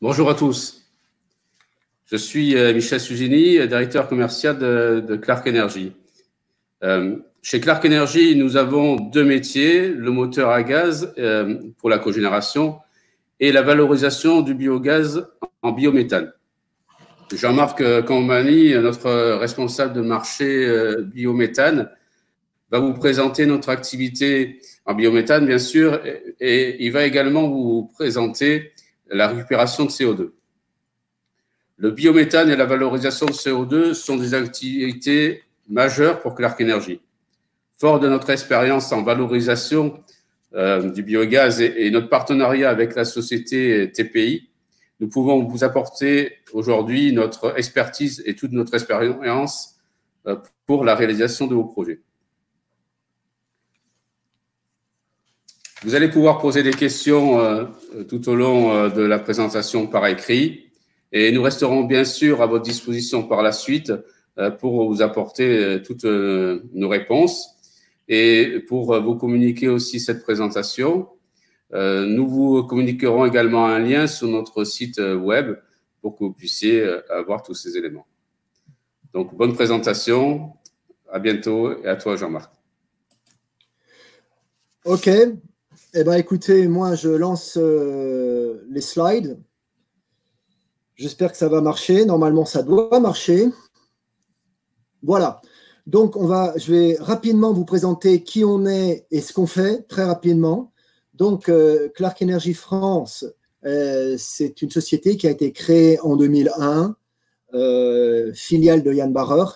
Bonjour à tous. Je suis euh, Michel Sugini, directeur commercial de, Clark Energy. Euh, chez Clark Energy, nous avons deux métiers, le moteur à gaz euh, pour la cogénération et la valorisation du biogaz en biométhane. Jean-Marc Cambani, notre responsable de marché biométhane, va vous présenter notre activité en biométhane, bien sûr, et il va également vous présenter la récupération de CO2. Le biométhane et la valorisation de CO2 sont des activités majeures pour Clark Energy. Fort de notre expérience en valorisation euh, du biogaz et, notre partenariat avec la société TPI, nous pouvons vous apporter aujourd'hui notre expertise et toute notre expérience euh, pour la réalisation de vos projets. Vous allez pouvoir poser des questions euh, tout au long euh, de la présentation par écrit et nous resterons bien sûr à votre disposition par la suite euh, pour vous apporter toutes nos réponses et pour vous communiquer aussi cette présentation. Nous vous communiquerons également un lien sur notre site web pour que vous puissiez avoir tous ces éléments. Donc, bonne présentation. À bientôt et à toi, Jean-Marc. OK. Eh bien, écoutez, moi, je lance euh, les slides. J'espère que ça va marcher. Normalement, ça doit marcher. Voilà. Donc, on va, je vais rapidement vous présenter qui on est et ce qu'on fait, très rapidement. Donc, euh, Clark Energy France, euh, c'est une société qui a été créée en 2001, filiale de Yann Barrer.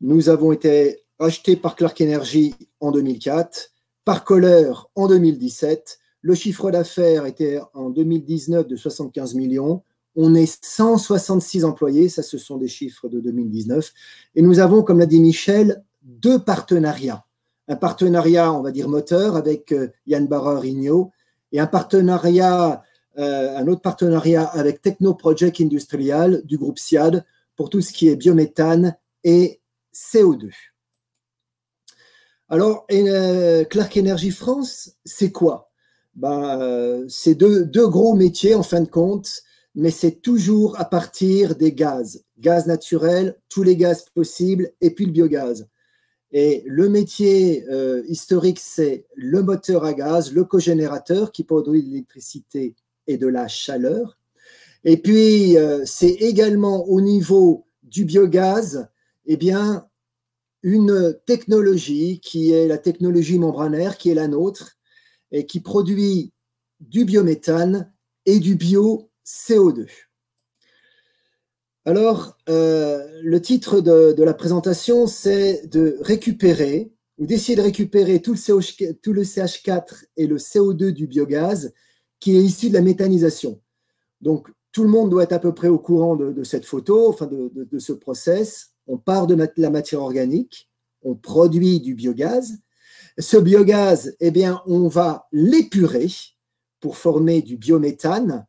Nous avons été achetés par Clark Energy en 2004 par Kohler en 2017. Le chiffre d'affaires était en 2019 de 75 millions. On est 166 employés, ça ce sont des chiffres de 2019. Et nous avons, comme l'a dit Michel, deux partenariats. Un partenariat, on va dire moteur, avec euh, Yann Barrer-Igno, et un partenariat, euh, un autre partenariat avec Techno Project Industrial du groupe SIAD pour tout ce qui est biométhane et CO2. Alors, euh, Clark Energy France, c'est quoi? Ben, C'est deux, gros métiers en fin de compte, mais c'est toujours à partir des gaz. Gaz naturel, tous les gaz possibles, et puis le biogaz. Et le métier euh, historique, c'est le moteur à gaz, le cogénérateur qui produit de l'électricité et de la chaleur. Et puis, euh, c'est également au niveau du biogaz, eh bien, une technologie qui est la technologie membranaire, qui est la nôtre, et qui produit du biométhane et du bio-CO2. Alors, euh, le titre de, la présentation, c'est de récupérer, ou d'essayer de récupérer tout le, tout le, CH4 et le CO2 du biogaz qui est issu de la méthanisation. Donc, tout le monde doit être à peu près au courant de, cette photo, enfin de, de ce process on part de la matière organique, on produit du biogaz. Ce biogaz, eh bien, on va l'épurer pour former du biométhane.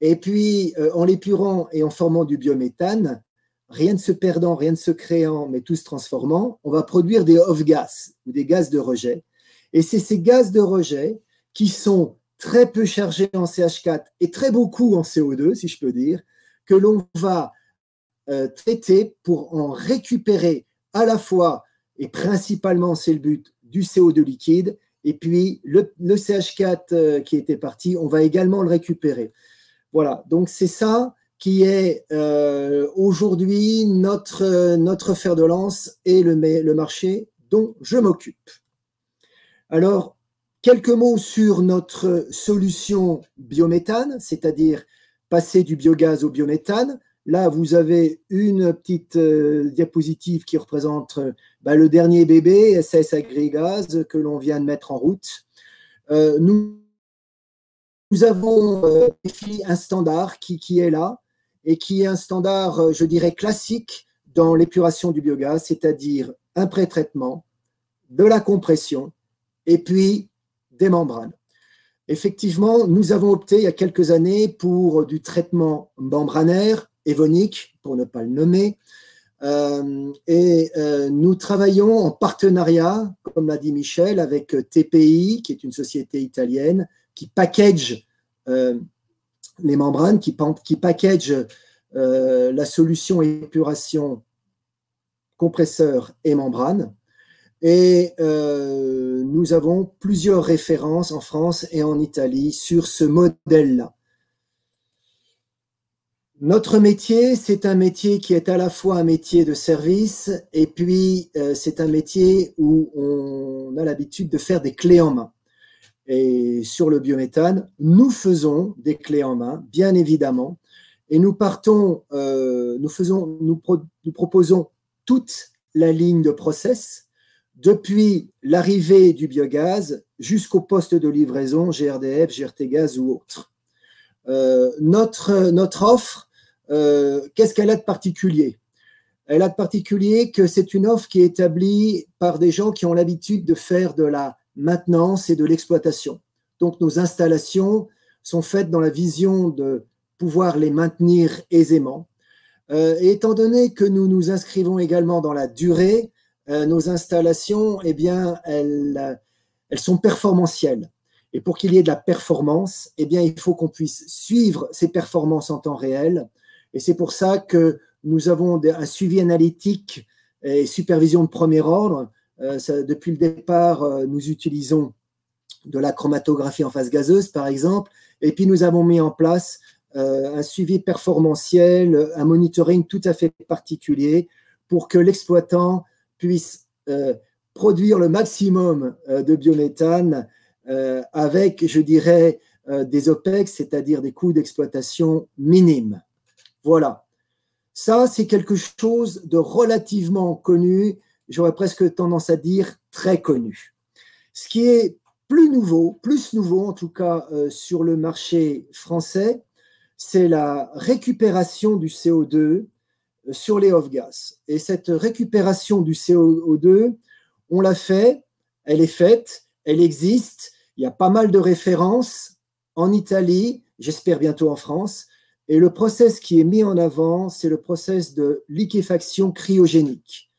Et puis, euh, en l'épurant et en formant du biométhane, rien ne se perdant, rien ne se créant, mais tout se transformant, on va produire des off-gas ou des gaz de rejet. Et c'est ces gaz de rejet qui sont très peu chargés en CH4 et très beaucoup en CO2, si je peux dire, que l'on va euh, traiter pour en récupérer à la fois, et principalement c'est le but, du CO2 liquide, et puis le, CH4 euh, qui était parti, on va également le récupérer. Voilà, donc c'est ça qui est euh, aujourd'hui notre, notre fer de lance et le, le marché dont je m'occupe. Alors, quelques mots sur notre solution biométhane, c'est-à-dire passer du biogaz au biométhane. Là, vous avez une petite euh, diapositive qui représente euh, bah, le dernier bébé SS Agrégaz que l'on vient de mettre en route. Euh, nous, nous, avons défini un standard qui, qui, est là et qui est un standard, je dirais, classique dans l'épuration du biogaz, c'est-à-dire un pré-traitement, de la compression et puis des membranes. Effectivement, nous avons opté il y a quelques années pour du traitement membranaire Évonique, pour ne pas le nommer. Euh, et euh, nous travaillons en partenariat, comme l'a dit Michel, avec TPI, qui est une société italienne qui package euh, les membranes, qui, qui packagent la solution épuration compresseur et membrane. Et nous avons plusieurs références en France et en Italie sur ce modèle-là. Notre métier, c'est un métier qui est à la fois un métier de service et puis euh, c'est un métier où on a l'habitude de faire des clés en main. Et sur le biométhane, nous faisons des clés en main, bien évidemment, et nous partons, euh, nous faisons, nous, proposons toute la ligne de process depuis l'arrivée du biogaz jusqu'au poste de livraison GRDF, GRT Gaz ou autre. Euh, notre offre euh, qu'est-ce qu'elle a de particulier? Elle a de particulier que c'est une offre qui est établie par des gens qui ont l'habitude de faire de la maintenance et de l'exploitation. Donc nos installations sont faites dans la vision de pouvoir les maintenir aisément. Euh, et étant donné que nous nous inscrivons également dans la durée, euh, nos installations, eh bien, elles, sont performantielles. Et pour qu'il y ait de la performance, eh bien, il faut qu'on puisse suivre ces performances en temps réel et c'est pour ça que nous avons un suivi analytique et supervision de premier ordre. Euh, depuis le départ, euh, nous utilisons de la chromatographie en phase gazeuse, par exemple, et puis nous avons mis en place euh, un suivi performantiel, un monitoring tout à fait particulier pour que l'exploitant puisse produire le maximum de biométhane avec, je dirais, des OPEX, c'est-à-dire des coûts d'exploitation minimes. Voilà. Ça, c'est quelque chose de relativement connu, j'aurais presque tendance à dire très connu. Ce qui est plus nouveau, plus nouveau en tout cas euh, sur le marché français, c'est la récupération du CO2 euh, sur les off-gas. Et cette récupération du CO2, on l'a fait, elle est faite, elle existe, il y a pas mal de références en Italie, j'espère bientôt en France, et le process qui est mis en avant, c'est le process de liquéfaction cryogénique.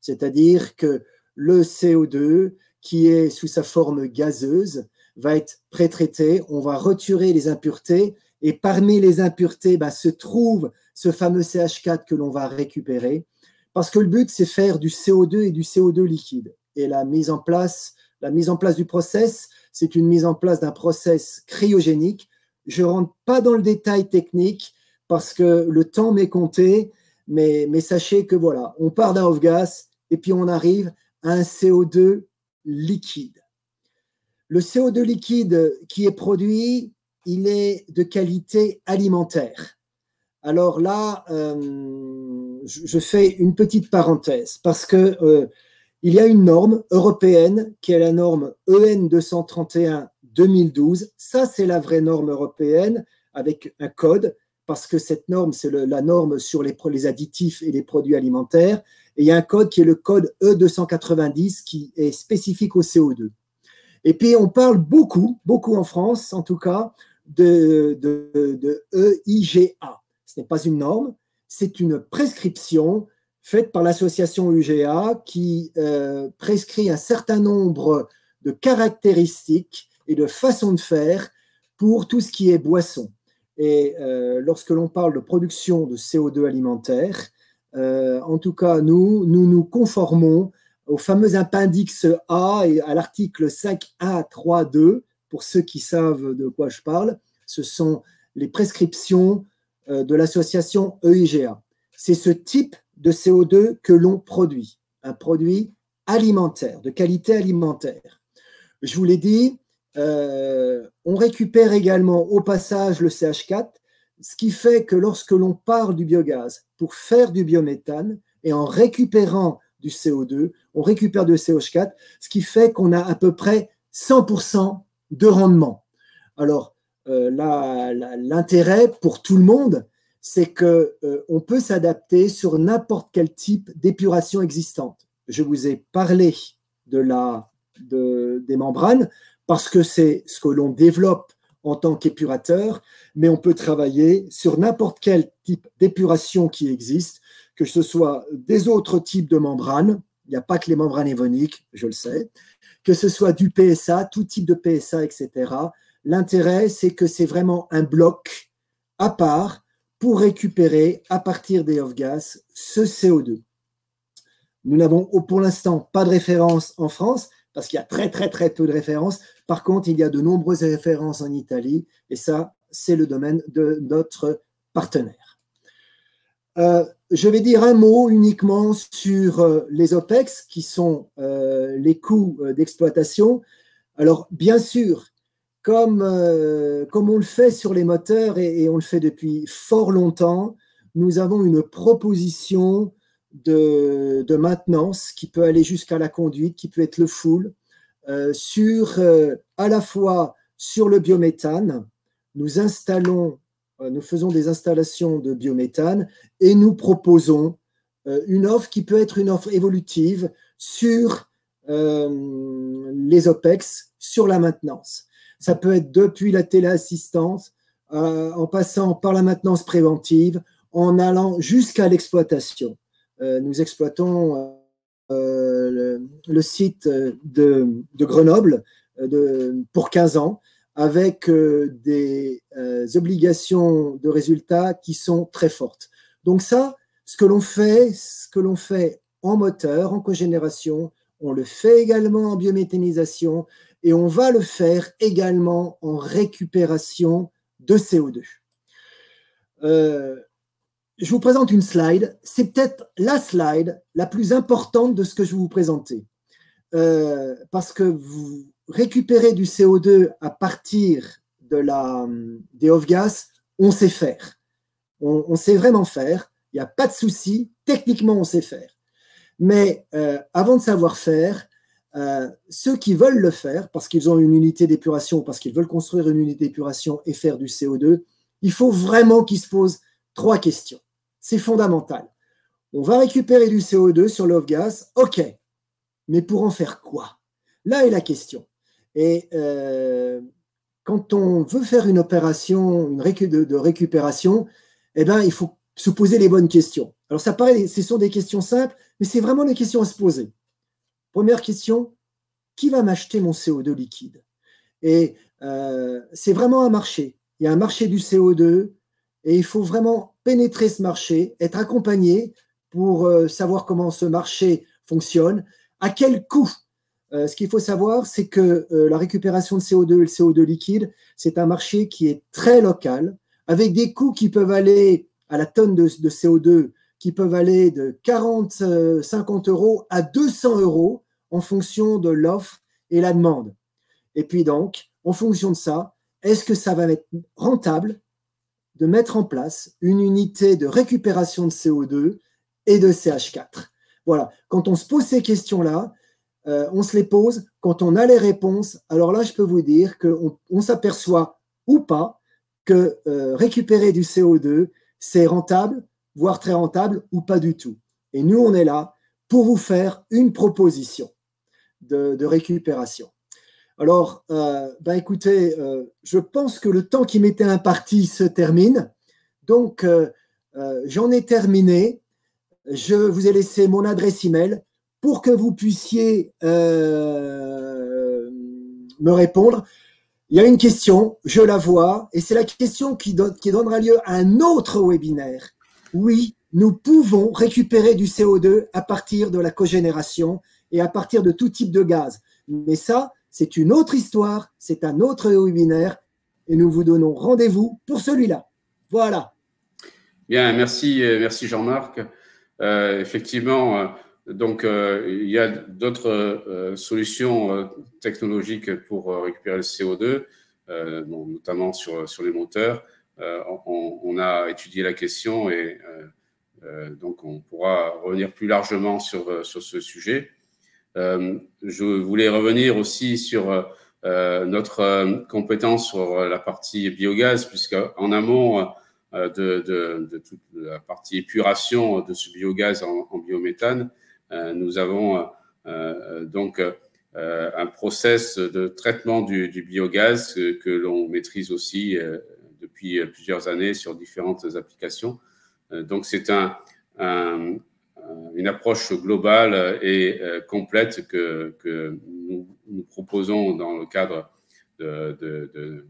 C'est-à-dire que le CO2, qui est sous sa forme gazeuse, va être pré-traité, on va retirer les impuretés, et parmi les impuretés bah, se trouve ce fameux CH4 que l'on va récupérer, parce que le but, c'est faire du CO2 et du CO2 liquide. Et la mise en place, la du process, c'est une mise en place d'un process cryogénique je ne rentre pas dans le détail technique parce que le temps m'est compté, mais, sachez que voilà, on part d'un off-gas et puis on arrive à un CO2 liquide. Le CO2 liquide qui est produit, il est de qualité alimentaire. Alors là, euh, je fais une petite parenthèse parce que euh, il y a une norme européenne qui est la norme EN 231 2012. Ça, c'est la vraie norme européenne avec un code, parce que cette norme, c'est la norme sur les, additifs et les produits alimentaires. Et il y a un code qui est le code E290 qui est spécifique au CO2. Et puis, on parle beaucoup, beaucoup en France en tout cas, de, EIGA. Ce n'est pas une norme, c'est une prescription faite par l'association UGA qui euh, prescrit un certain nombre de caractéristiques et de façon de faire pour tout ce qui est boisson. Et euh, lorsque l'on parle de production de CO2 alimentaire, euh, en tout cas, nous, nous nous conformons au fameux appendix A et à l'article 5A32, pour ceux qui savent de quoi je parle, ce sont les prescriptions euh, de l'association EIGA. C'est ce type de CO2 que l'on produit, un produit alimentaire, de qualité alimentaire. Je vous l'ai dit, euh, on récupère également au passage le CH4, ce qui fait que lorsque l'on parle du biogaz pour faire du biométhane et en récupérant du CO2, on récupère du CH4, ce qui fait qu'on a à peu près 100% de rendement. Alors, euh, l'intérêt pour tout le monde, c'est qu'on euh, on peut s'adapter sur n'importe quel type d'épuration existante. Je vous ai parlé de la, de, des membranes parce que c'est ce que l'on développe en tant qu'épurateur, mais on peut travailler sur n'importe quel type d'épuration qui existe, que ce soit des autres types de membranes, il n'y a pas que les membranes évoniques, je le sais, que ce soit du PSA, tout type de PSA, etc. L'intérêt, c'est que c'est vraiment un bloc à part pour récupérer à partir des off-gas ce CO2. Nous n'avons pour l'instant pas de référence en France parce qu'il y a très très très peu de références. Par contre, il y a de nombreuses références en Italie et ça, c'est le domaine de notre partenaire. Euh, je vais dire un mot uniquement sur euh, les OPEX, qui sont euh, les coûts d'exploitation. Alors, bien sûr, comme, on le fait sur les moteurs et, on le fait depuis fort longtemps, nous avons une proposition de, de maintenance qui peut aller jusqu'à la conduite, qui peut être le full, sur à la fois sur le biométhane. Nous installons euh, nous faisons des installations de biométhane et nous proposons euh, une offre qui peut être une offre évolutive sur euh, les OPEX, sur la maintenance. Ça peut être depuis la téléassistance, en passant par la maintenance préventive, en allant jusqu'à l'exploitation. nous exploitons le, site de, Grenoble pour 15 ans avec euh, des euh, obligations de résultats qui sont très fortes. Donc ça, ce que l'on fait, ce que l'on fait en moteur, en cogénération, on le fait également en biométhanisation et on va le faire également en récupération de CO2. Euh, je vous présente une slide. C'est peut-être la slide la plus importante de ce que je vais vous présenter. parce que vous, récupérer du CO2 à partir de la, des off-gas, on sait faire. On, sait vraiment faire. Il n'y a pas de souci. Techniquement, on sait faire. Mais euh, avant de savoir faire, euh, ceux qui veulent le faire, parce qu'ils ont une unité d'épuration, parce qu'ils veulent construire une unité d'épuration et faire du CO2, il faut vraiment qu'ils se posent trois questions. C'est fondamental. On va récupérer du CO2 sur l'off-gas, ok, mais pour en faire quoi? Là est la question. Et euh, quand on veut faire une opération une de, récupération, eh ben, il faut se poser les bonnes questions. Alors, ça paraît, ce sont des questions simples, mais c'est vraiment des questions à se poser. Première question, qui va m'acheter mon CO2 liquide? Et euh, c'est vraiment un marché. Il y a un marché du CO2 et il faut vraiment pénétrer ce marché, être accompagné pour euh, savoir comment ce marché fonctionne, à quel coût euh, ce qu'il faut savoir, c'est que euh, la récupération de CO2 et le CO2 liquide, c'est un marché qui est très local, avec des coûts qui peuvent aller à la tonne de, CO2, qui peuvent aller de 40, 50 euh, euros à 200 euros en fonction de l'offre et la demande. Et puis donc, en fonction de ça, est-ce que ça va être rentable de mettre en place une unité de récupération de CO2 et de CH4 Voilà, quand on se pose ces questions-là, euh, on se les pose, quand on a les réponses, alors là, je peux vous dire qu'on on, s'aperçoit ou pas que euh, récupérer du CO2, c'est rentable, voire très rentable, ou pas du tout. Et nous, on est là pour vous faire une proposition de, récupération. Alors, euh, ben écoutez, je pense que le temps qui m'était imparti se termine. Donc, j'en ai terminé. Je vous ai laissé mon adresse email pour que vous puissiez euh, me répondre. Il y a une question, je la vois, et c'est la question qui, qui donnera lieu à un autre webinaire. Oui, nous pouvons récupérer du CO2 à partir de la cogénération et à partir de tout type de gaz. Mais ça, c'est une autre histoire, c'est un autre webinaire, et nous vous donnons rendez-vous pour celui-là. Voilà. Bien, merci, euh, Jean-Marc. Euh, effectivement, donc, euh, il y a d'autres solutions technologiques pour récupérer le CO2, notamment sur, les moteurs. On, a étudié la question et donc on pourra revenir plus largement sur ce sujet. Je voulais revenir aussi sur notre compétence sur la partie biogaz, puisqu'en amont de, toute la partie épuration de ce biogaz en, en biométhane, euh, nous avons euh, euh, donc un process de traitement du, biogaz que, l'on maîtrise aussi depuis plusieurs années sur différentes applications. donc c'est un, une approche globale et complète que, nous, proposons dans le cadre de,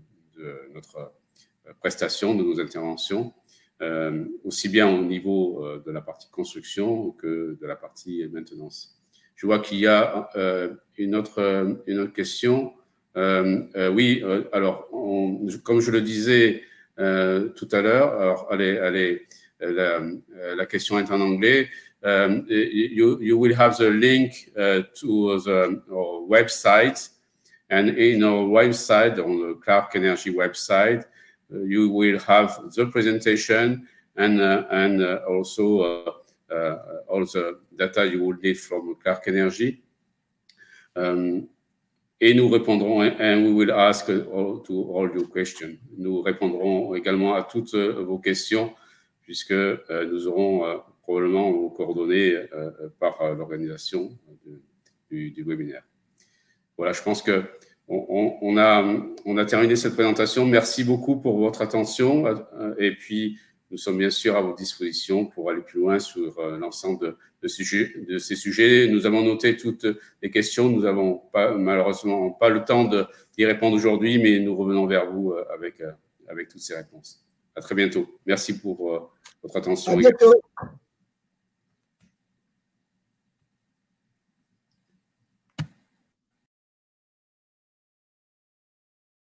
notre prestations, de nos interventions, aussi bien au niveau de la partie construction que de la partie maintenance. Je vois qu'il y a une, autre, une question. oui, alors, comme je le disais tout à l'heure, alors, allez, allez, la, question est en anglais. Um, you, you will have the link uh, to the website and in our website, on the Clark Energy website, uh, you will have the presentation and, uh, and uh, also uh, uh, all the data you will need from Clark Energy. Um, et nous répondrons, and we will ask all, to all your questions. Nous répondrons également à toutes vos questions, puisque nous aurons probablement coordonnées par l'organisation du, webinaire. Voilà, je pense que on, a, terminé cette présentation. Merci beaucoup pour votre attention. Euh, et puis, nous sommes bien sûr à votre disposition pour aller plus loin sur euh, l'ensemble de, ces sujets. Nous avons noté toutes les questions. Nous n'avons malheureusement pas le temps d'y répondre aujourd'hui, mais nous revenons vers vous euh, avec, avec toutes ces réponses. À très bientôt. Merci pour votre attention.